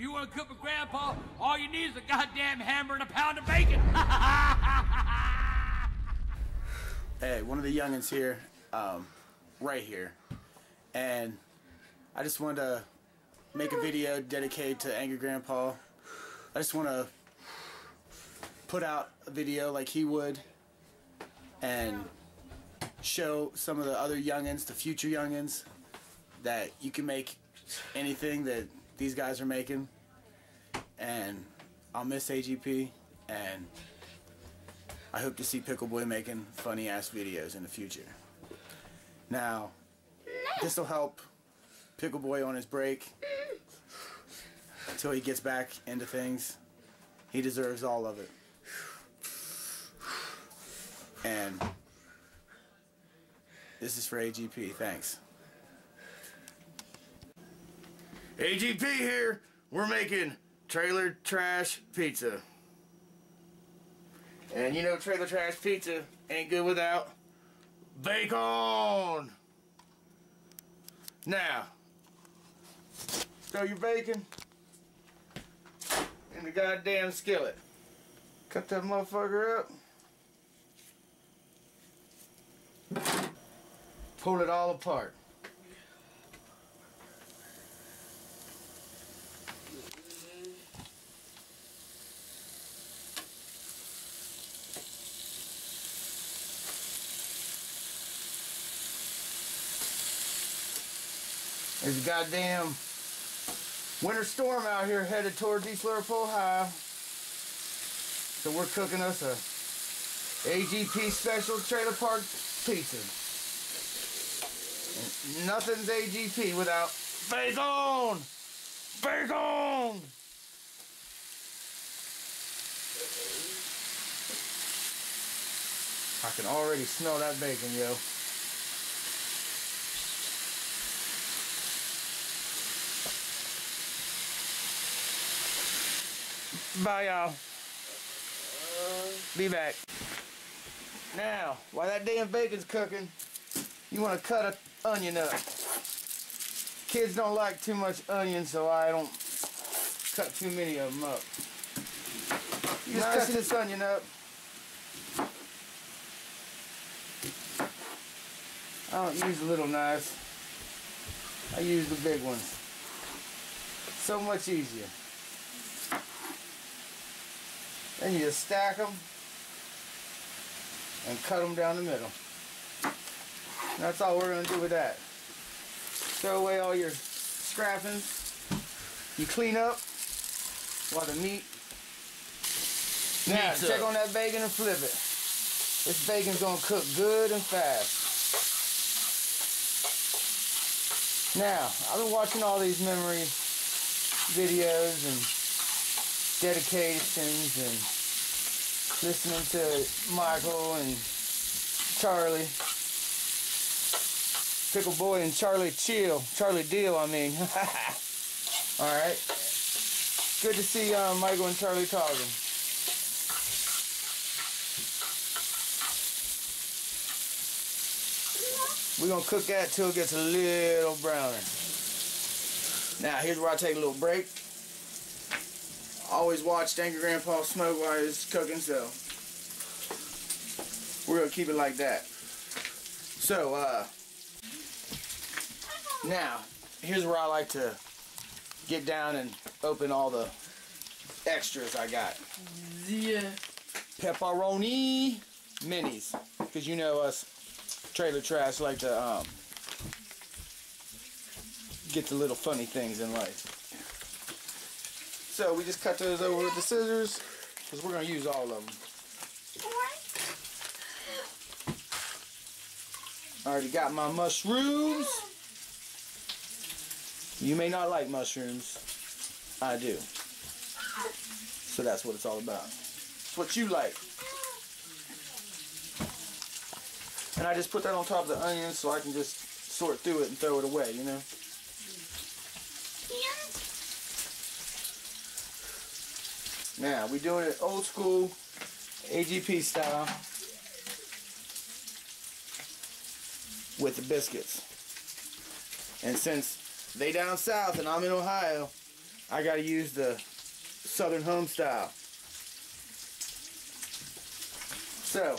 If you want to cook with Grandpa, all you need is a goddamn hammer and a pound of bacon. hey, one of the youngins here, um, right here, and I just wanted to make a video dedicated to Angry Grandpa. I just want to put out a video like he would and show some of the other youngins, the future youngins, that you can make anything that these guys are making. And I'll miss AGP and I hope to see Pickleboy making funny ass videos in the future. Now, this will help Pickleboy on his break until he gets back into things. He deserves all of it. And this is for AGP. Thanks. AGP here. We're making trailer trash pizza. And you know trailer trash pizza ain't good without bacon. Now, throw your bacon in the goddamn skillet. Cut that motherfucker up. Pull it all apart. There's a goddamn winter storm out here headed towards East Liverpool Ohio. So we're cooking us a AGP special trailer park pizza. And nothing's AGP without bacon! Bacon! I can already smell that bacon, yo. Bye, y'all. Be back. Now, while that damn bacon's cooking, you want to cut an onion up. Kids don't like too much onion, so I don't cut too many of them up. You just cut this onion up. I don't use the little knives. I use the big ones. So much easier. Then you just stack them and cut them down the middle. And that's all we're going to do with that. Throw away all your scrappings. You clean up while the meat. Now, check on that bacon and flip it. This bacon's going to cook good and fast. Now, I've been watching all these memory videos and dedications and listening to Michael and Charlie. Pickle Boy and Charlie Chill. Charlie Deal, I mean. Alright. Good to see uh, Michael and Charlie talking. We're going to cook that till it gets a little browner. Now, here's where I take a little break. Always watched Angry Grandpa smoke while he's cooking, so we're going to keep it like that. So, uh, now, here's where I like to get down and open all the extras I got. Yeah. Pepperoni minis. Because you know us trailer trash like to um, get the little funny things in life. So we just cut those over with the scissors because we're going to use all of them. I already got my mushrooms. You may not like mushrooms. I do. So that's what it's all about. It's what you like. And I just put that on top of the onions so I can just sort through it and throw it away, you know? Now, we're doing it old school AGP style with the biscuits. And since they down south and I'm in Ohio, I gotta use the Southern Home style. So,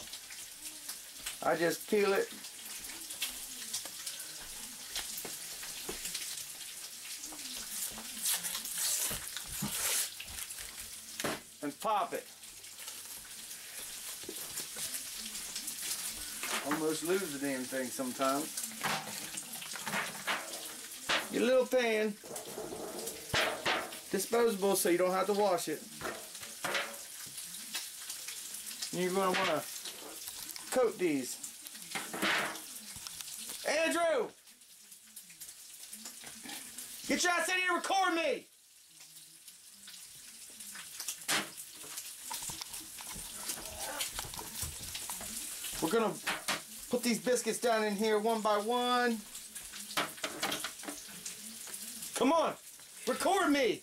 I just peel it. And pop it. Almost lose the damn thing sometimes. Your little pan. Disposable so you don't have to wash it. You're gonna wanna coat these. Andrew! Get your ass in here and record me! We're gonna put these biscuits down in here one by one. Come on, record me.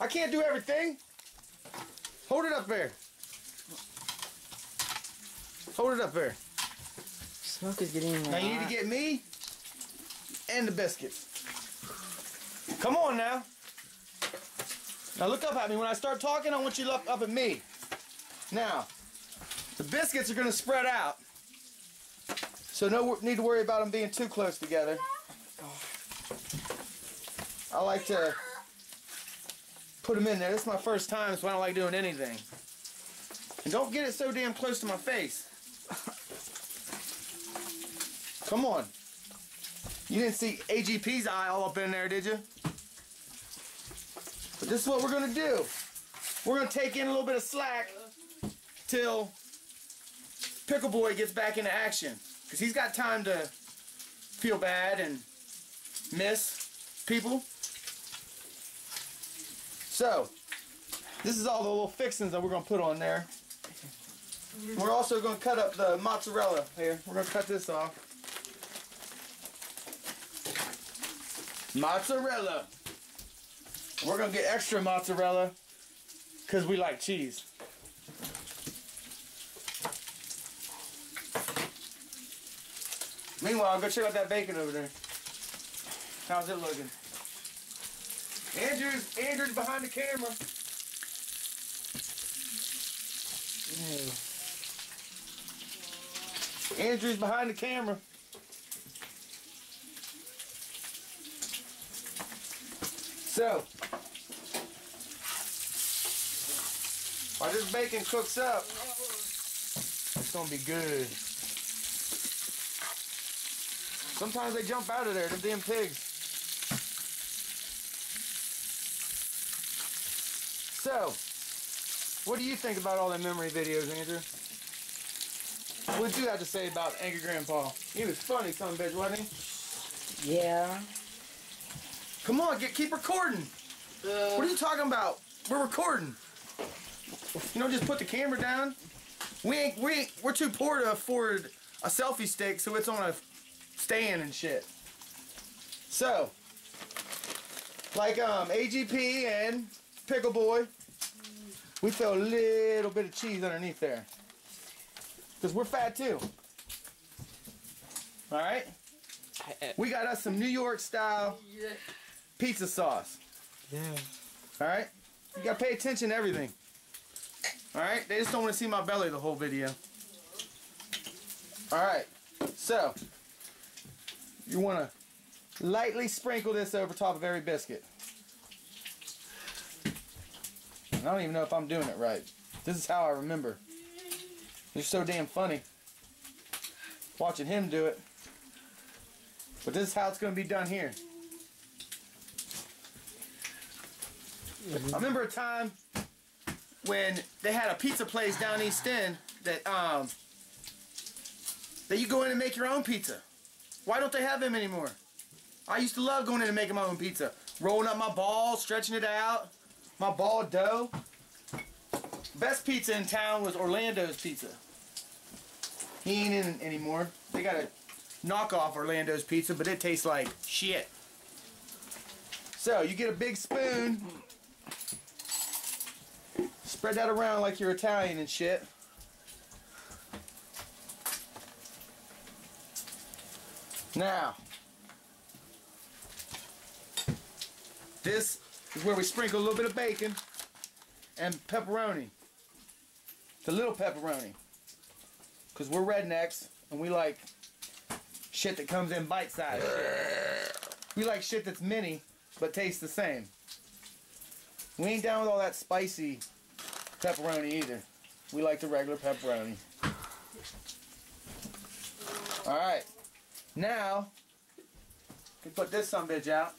I can't do everything. Hold it up there. Hold it up there. Smoke is getting in Now you need to get me and the biscuits. Come on now. Now look up at me. When I start talking, I want you to look up at me. Now, biscuits are going to spread out. So no need to worry about them being too close together. I like to put them in there. This is my first time, so I don't like doing anything. And don't get it so damn close to my face. Come on. You didn't see AGP's eye all up in there, did you? But this is what we're gonna do. We're gonna take in a little bit of slack till Pickle Boy gets back into action. Because he's got time to feel bad and miss people. So, this is all the little fixings that we're gonna put on there. We're also gonna cut up the mozzarella here. We're gonna cut this off. Mozzarella. We're gonna get extra mozzarella because we like cheese. Meanwhile, go check out that bacon over there. How's it looking? Andrew's Andrew's behind the camera. Andrew's behind the camera. So, while this bacon cooks up, it's gonna be good. Sometimes they jump out of there, the damn pigs. So, what do you think about all the memory videos, Andrew? What did you have to say about Angry Grandpa? He was funny, son of a bitch, wasn't he? Yeah. Come on, get keep recording. Uh. What are you talking about? We're recording. You know, just put the camera down. We ain't we ain't, we're too poor to afford a selfie stick, so it's on a stand and shit. So, like um AGP and Pickle Boy, we throw a little bit of cheese underneath there. Cause we're fat too. All right. We got us some New York style pizza sauce. Yeah. All right. You gotta pay attention to everything. All right. They just don't want to see my belly the whole video. All right. So you want to lightly sprinkle this over top of every biscuit. I don't even know if I'm doing it right. This is how I remember. It's so damn funny watching him do it. But this is how it's going to be done here. I remember a time when they had a pizza place down East End that um that you go in and make your own pizza. Why don't they have them anymore? I used to love going in and making my own pizza. Rolling up my ball, stretching it out, my ball dough. Best pizza in town was Orlando's Pizza. He ain't in anymore. They got a knockoff Orlando's Pizza, but it tastes like shit. So you get a big spoon, spread that around like you're Italian and shit. Now, this is where we sprinkle a little bit of bacon and pepperoni. The little pepperoni. Because we're rednecks and we like shit that comes in bite size. We like shit that's mini but tastes the same. We ain't down with all that spicy pepperoni either. We like the regular pepperoni. Alright. Now, we put this some bitch out.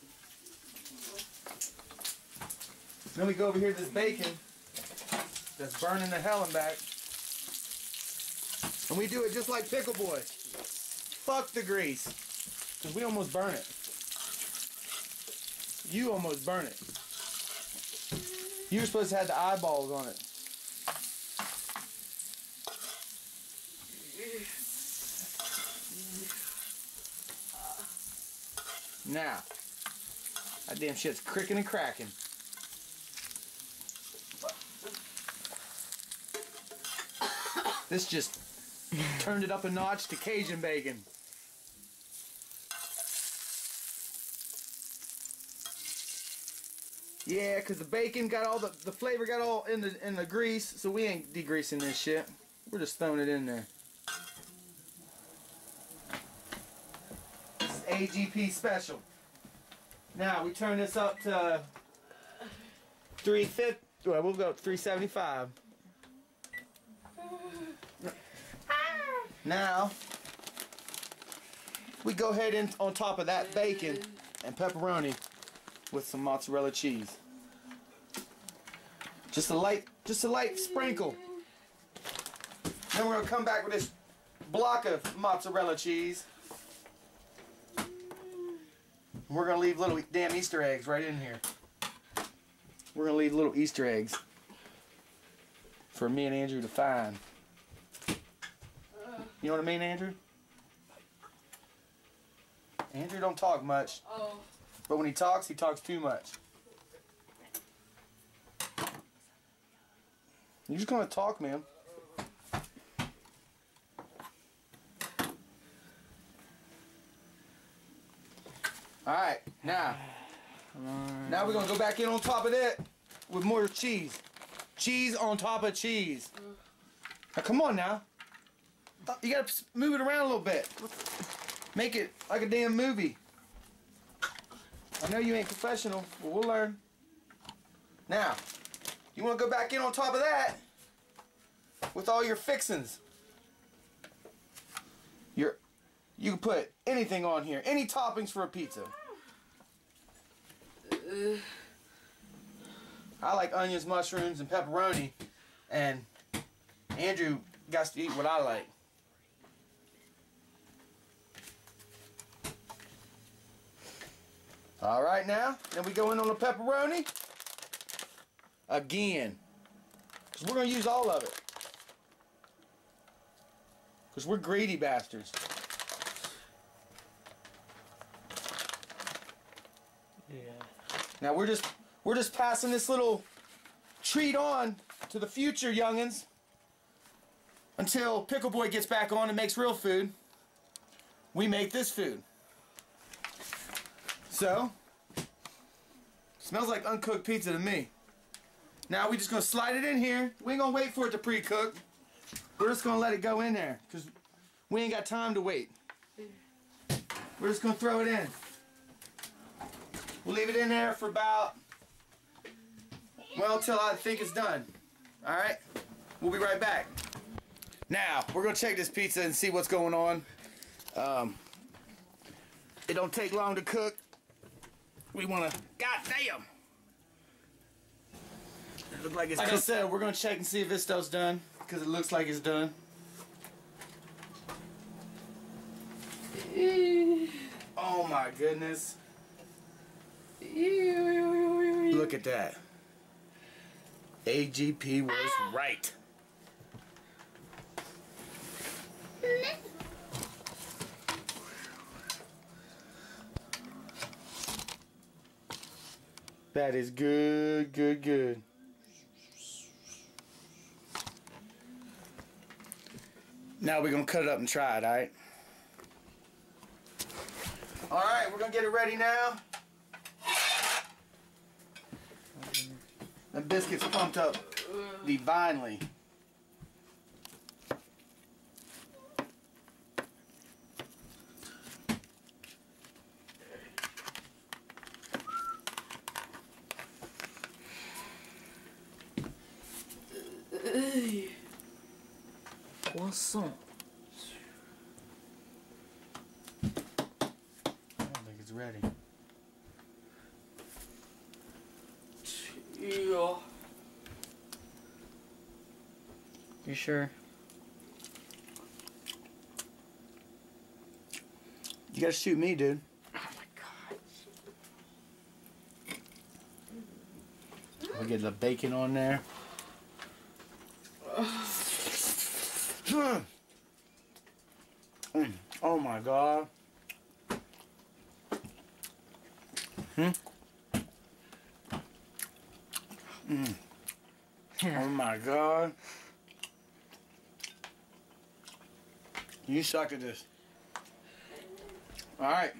Then we go over here to this bacon that's burning the hell and back. And we do it just like Pickle Boy. Fuck the grease. Because we almost burn it. You almost burn it. You were supposed to have the eyeballs on it. Now, that damn shit's cricking and cracking. This just turned it up a notch to Cajun bacon. Yeah, cause the bacon got all the the flavor got all in the in the grease, so we ain't degreasing this shit. We're just throwing it in there. This is AGP special. Now we turn this up to 350. Well, we'll go 375. Now we go ahead and on top of that bacon and pepperoni with some mozzarella cheese. Just a light, just a light sprinkle. Then we're gonna come back with this block of mozzarella cheese. We're gonna leave little damn Easter eggs right in here. We're gonna leave little Easter eggs for me and Andrew to find. You know what I mean, Andrew? Andrew don't talk much. Oh. But when he talks, he talks too much. You're just gonna talk, man. Alright, now. Now we're gonna go back in on top of that with more cheese. Cheese on top of cheese. Now come on now. You gotta move it around a little bit. Make it like a damn movie. I know you ain't professional, but we'll learn. Now, you want to go back in on top of that with all your fixins. Your, you can put anything on here, any toppings for a pizza. Uh. I like onions, mushrooms, and pepperoni, and Andrew got to eat what I like. All right now, then we go in on the pepperoni. Again. Because we're going to use all of it. Because we're greedy bastards. Now we're just we're just passing this little treat on to the future youngins until Pickle Boy gets back on and makes real food. We make this food. So, smells like uncooked pizza to me. Now we're just gonna slide it in here. We ain't gonna wait for it to pre-cook. We're just gonna let it go in there because we ain't got time to wait. We're just gonna throw it in. We'll leave it in there for about, well, till I think it's done. All right? We'll be right back. Now, we're gonna check this pizza and see what's going on. Um, it don't take long to cook. We wanna, god damn! It look like it's Like I said, we're gonna check and see if this stuff's done, because it looks like it's done. Oh my goodness. Look at that. AGP was ah. right. That is good, good, good. Now we're gonna cut it up and try it, alright? Alright, we're gonna get it ready now. The biscuits pumped up divinely. Poisson. I don't think it's ready. Yeah. You sure? You gotta shoot me, dude. Oh my god. We get the bacon on there. Oh my god. Hmm? Mm. Oh my god. You suck at this. Alright.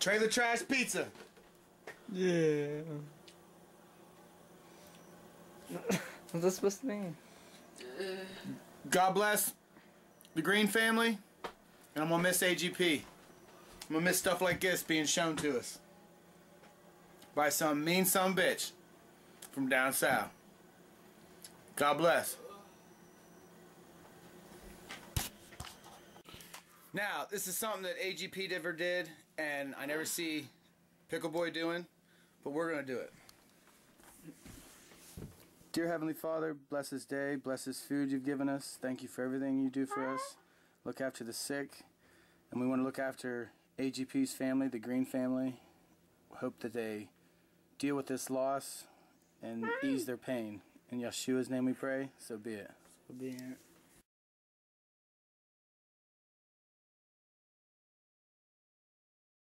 Trailer Trash Pizza. Yeah. What's that supposed to mean? God bless the Green family, and I'm gonna miss AGP. I'm gonna miss stuff like this being shown to us by some mean some bitch from down south. God bless. Now, this is something that AGP never did, and I never see Pickle Boy doing, but we're gonna do it. Dear Heavenly Father, bless this day, bless this food you've given us. Thank you for everything you do for us. Look after the sick, and we want to look after AGP's family, the Green family. Hope that they deal with this loss and ease their pain. In Yeshua's name we pray, so be it. So be it.